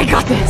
I got this.